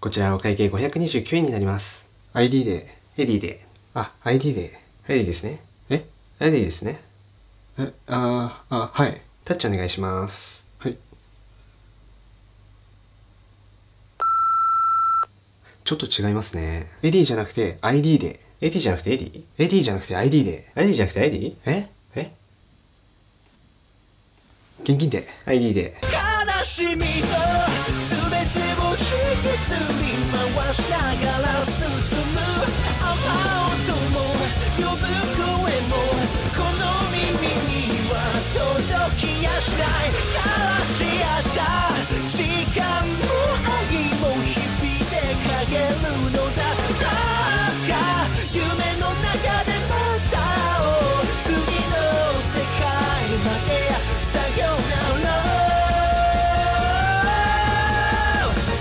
こちらお会計529円になります。ID で。エディで。あ、ID で。エディですね。え？エディですね。え、あー、あ、はい。タッチお願いします。はい。ちょっと違いますね。AD じゃなくて ID で。エディじゃなくてエディ？AD じゃなくて ID で。エディじゃなくてエディえ？え？現金で。?ID で。悲しみずり回しながら進む。雨音も呼ぶ声もこの耳には届きやしない。